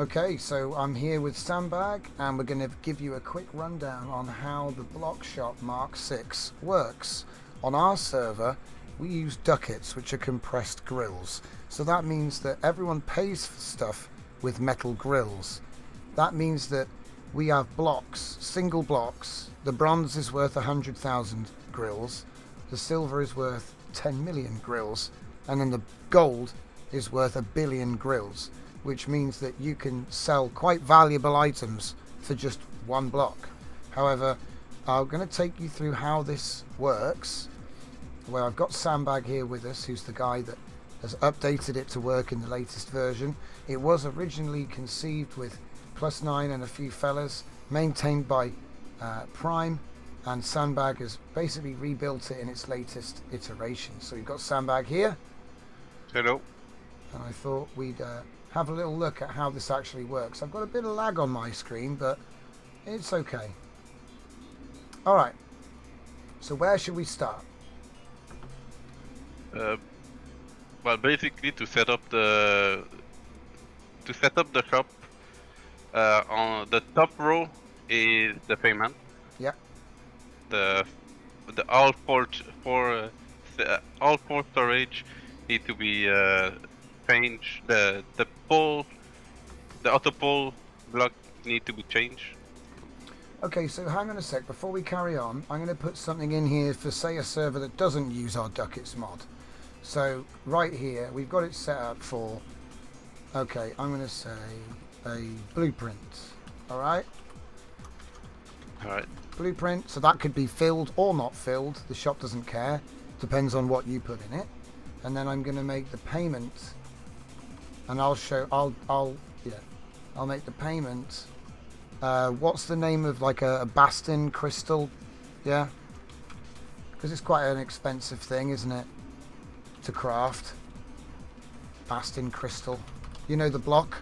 Okay, so I'm here with Sandbag, and we're going to give you a quick rundown on how the Block Shop Mark 6 works. On our server, we use ducats, which are compressed grills. So that means that everyone pays for stuff with metal grills. That means that we have blocks, single blocks. The bronze is worth 100,000 grills, the silver is worth 10 million grills, and then the gold is worth a billion grills which means that you can sell quite valuable items for just one block. However, I'm going to take you through how this works. Well, I've got Sandbag here with us, who's the guy that has updated it to work in the latest version. It was originally conceived with Plus 9 and a few fellas, maintained by uh, Prime, and Sandbag has basically rebuilt it in its latest iteration. So we've got Sandbag here. Hello. And I thought we'd uh, have a little look at how this actually works. I've got a bit of lag on my screen, but it's okay. Alright, so where should we start? Uh, well, basically to set up the to set up the shop uh, on the top row is the payment. Yeah. The the all four four uh, all four storage need to be uh, change the the pull the auto pull block need to be changed. Okay, so hang on a sec. Before we carry on, I'm going to put something in here for, say, a server that doesn't use our Duckets mod. So, right here, we've got it set up for, okay, I'm going to say a blueprint. Alright? Alright. Blueprint, so that could be filled or not filled. The shop doesn't care. Depends on what you put in it. And then I'm going to make the payment and I'll show I'll I'll yeah I'll make the payment. Uh, what's the name of like a, a Bastyn crystal? Yeah. Because it's quite an expensive thing isn't it? To craft. Bastyn crystal. You know the block?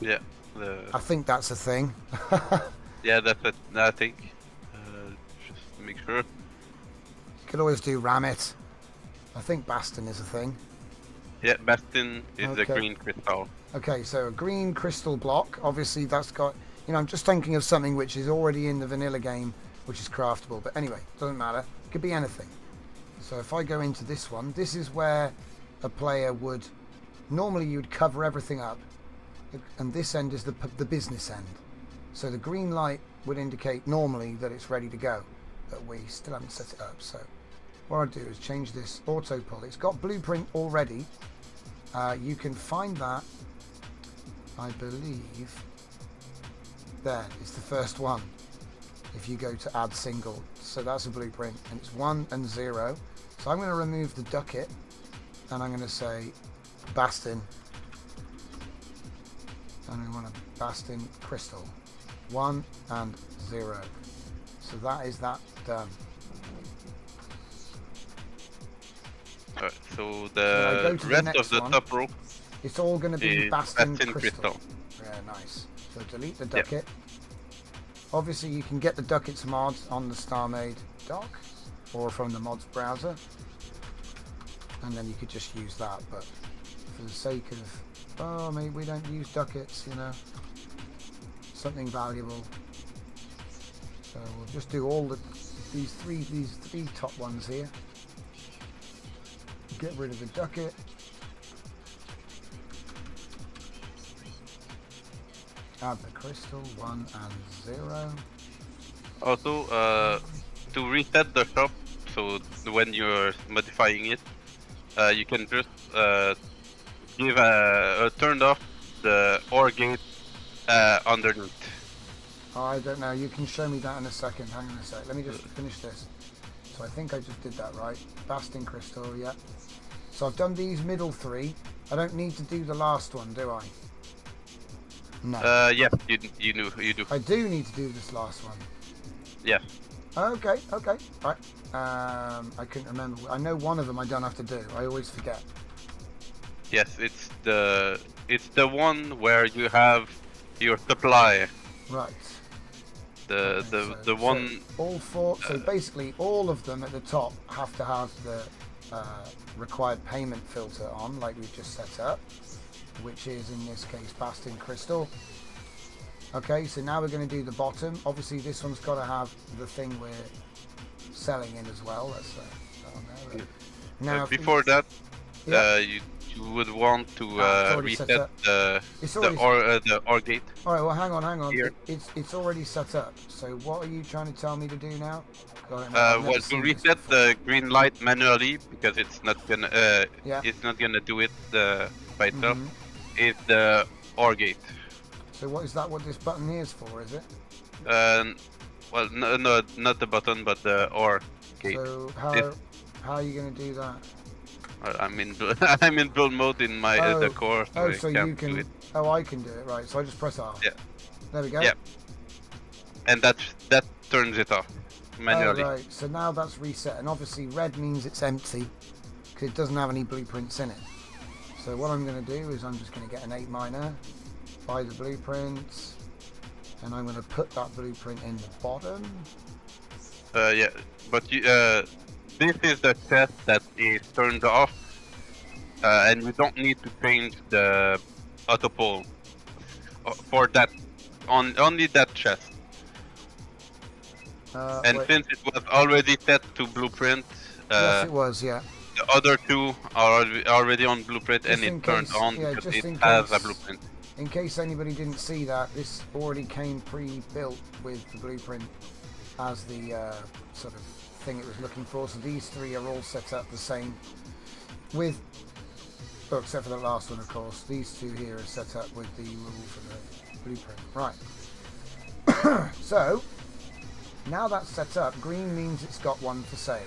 Yeah the... I think that's a thing. Yeah that's a, I think uh, just make sure. You could always do Rammet. I think Bastyn is a thing yeah, Bastyn is okay. a green crystal. Okay, so a green crystal block. Obviously, that's got. You know, I'm just thinking of something which is already in the vanilla game, which is craftable. But anyway, doesn't matter. It could be anything. So if I go into this one, this is where a player would. Normally, you would cover everything up, and this end is the the business end. So the green light would indicate normally that it's ready to go, but we still haven't set it up. So what I'll do is change this auto pull. It's got blueprint already, uh, you can find that, I believe, there is the first one. If you go to add single, so that's a blueprint, and it's one and zero. So I'm going to remove the ducat, and I'm going to say Bastyn, and we want a Bastyn crystal, one and zero. So that is that done. So the rest the of the one, top row it's all going to be Bastyn crystal. crystal. Yeah, nice. So delete the ducat. Yep. Obviously, you can get the Duckets mods on the StarMade dock or from the mods browser, and then you could just use that. But for the sake of, oh, maybe we don't use ducats, you know, something valuable. So we'll just do all the these three these three top ones here get rid of the ducat. Add the crystal, one and zero. Also, uh, to reset the shop, so when you're modifying it, uh, you can just uh, give a, a turned off the OR gate uh, underneath. I don't know. You can show me that in a second. Hang on a sec. Let me just finish this. So I think I just did that right. Bastyn crystal, yeah. So I've done these middle three. I don't need to do the last one, do I? No. Uh, yeah, you, you do, you do. I do need to do this last one. Yeah. Okay, okay, right. Um, I couldn't remember. I know one of them I don't have to do. I always forget. Yes, it's the it's the one where you have your supply. Right. The the so, the one. So all four. So uh, basically, all of them at the top have to have the uh, required payment filter on, like we've just set up. which is in this case Bastion Crystal. Okay, so now we're going to do the bottom. Obviously, this one's got to have the thing we're selling in as well. That's uh, that one there. Uh, Now, if before that, Yeah. uh, you, you would want to Ah, uh, reset the the or uh, the OR gate. All right, well, hang on, hang on. It, it's it's already set up. So what are you trying to tell me to do now? Uh, well, to reset the green light manually because it's not gonna uh, Yeah. it's not gonna do it uh, by itself. Mhm. Is the OR gate. So what is that? What this button here is for? Is it? Uh, well, no, no, not the button, but the OR gate. So how This- how are you going to do that? I'm in I'm in build mode in my uh, the Oh. core. Oh, so you do can. it. Oh, I can do it. Right. So I just press R. Yeah. There we go. Yeah. and that that turns it off manually. Oh, right. So now that's reset, and obviously red means it's empty because it doesn't have any blueprints in it. So what I'm going to do is I'm just going to get an 8 miner, buy the blueprints, and I'm going to put that blueprint in the bottom. Uh, yeah, but you, uh, this is the chest that is turned off, uh, and we don't need to change the auto pull uh, for that. On only that chest, Uh, and wait. since it was already set to blueprint, yes, uh, it was. Yeah. the other two are already on blueprint and Just in it turned case- on yeah, because it in has a case. blueprint. In case anybody didn't see that, this already came pre-built with the blueprint as the uh, sort of thing it was looking for. So these three are all set up the same with, except for the last one, of course. These two here are set up with the rule for the blueprint. Right. so now that's set up, green means it's got one for sale.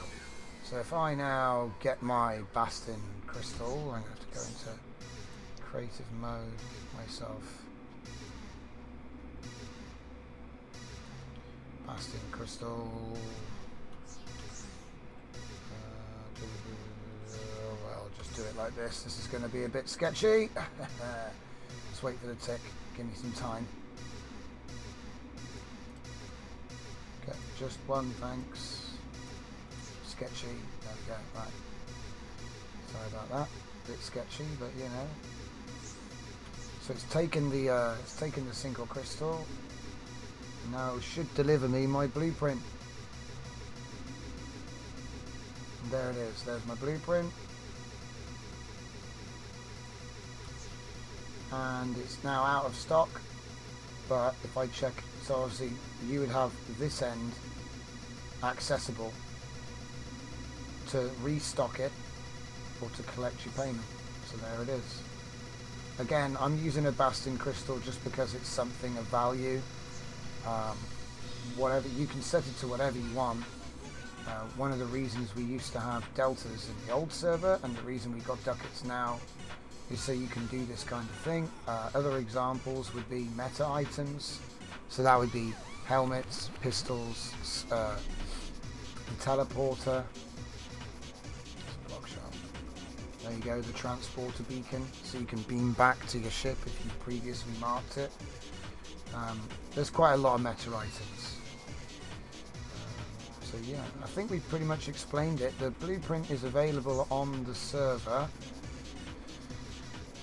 So if I now get my Bastyn crystal, I'm going to have to go into creative mode myself. Bastyn crystal. Like this. This is going to be a bit sketchy. Let's wait for the tick. Give me some time. Okay, just one, thanks. Sketchy. There we go. Right. Sorry about that. Bit sketchy, but you know. So it's taken the uh, it's taken the single crystal. Now should deliver me my blueprint. And there it is. There's my blueprint. And it's now out of stock. But if I check, so obviously you would have this end accessible to restock it or to collect your payment. So there it is. Again, I'm using a Bastion crystal just because it's something of value. Um, whatever you can set it to whatever you want. Uh, one of the reasons we used to have deltas in the old server, and the reason we got ducats now, is so you can do this kind of thing. Uh, other examples would be meta items, so that would be helmets, pistols, uh, the teleporter. There you go, the transporter beacon, so you can beam back to your ship if you previously marked it. Um, there's quite a lot of meta items. Um, so yeah, I think we've pretty much explained it. The blueprint is available on the server.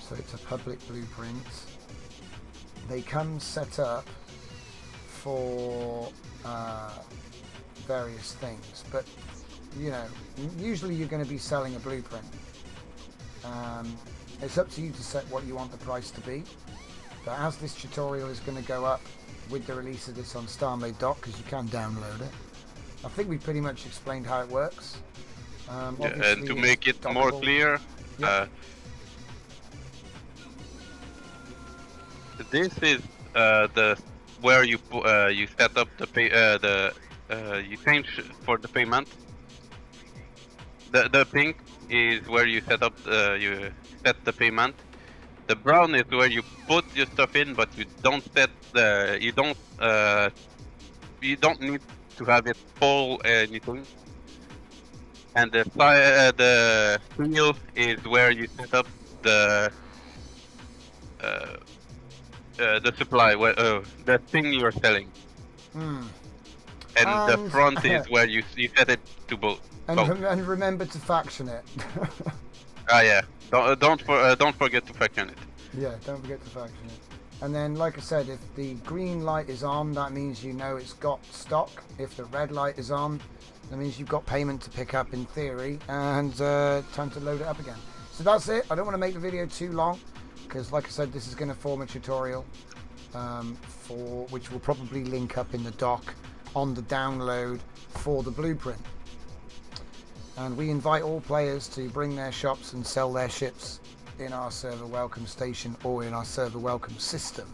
So it's a public blueprint. They come set up for uh, various things, but you know, usually you're going to be selling a blueprint. Um, it's up to you to set what you want the price to be. But as this tutorial is going to go up with the release of this on StarMade Dock, because you can download it, I think we pretty much explained how it works. Um, Yeah, and to make it more clear, Yeah. uh, this is uh, the where you uh, you set up the pay uh, the uh, you change for the payment. The the pink is where you set up uh, you set the payment. The brown is where you put your stuff in, but you don't set the you don't uh, you don't need to have it full anything. And the uh, the steel is where you set up the uh, uh, the supply, where, uh, the thing you're selling, Hmm. and, the front is where you you set it to both. And, Oh. rem- and remember to faction it. Ah yeah, don't uh, don't for, uh, don't forget to faction it. Yeah, don't forget to faction it. And then, like I said, if the green light is on, that means you know it's got stock. If the red light is on, that means you've got payment to pick up in theory, and uh, time to load it up again. So that's it. I don't want to make the video too long, because like I said, this is going to form a tutorial, um, for which will probably link up in the doc on the download for the blueprint. And we invite all players to bring their shops and sell their ships in our server welcome station or in our server welcome system,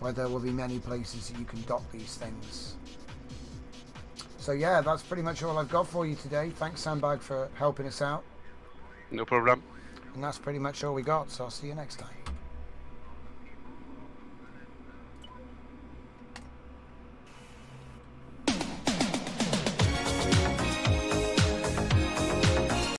where there will be many places that you can dock these things. So yeah, that's pretty much all I've got for you today. Thanks Sandbag for helping us out. No problem. And that's pretty much all we got, so I'll see you next time.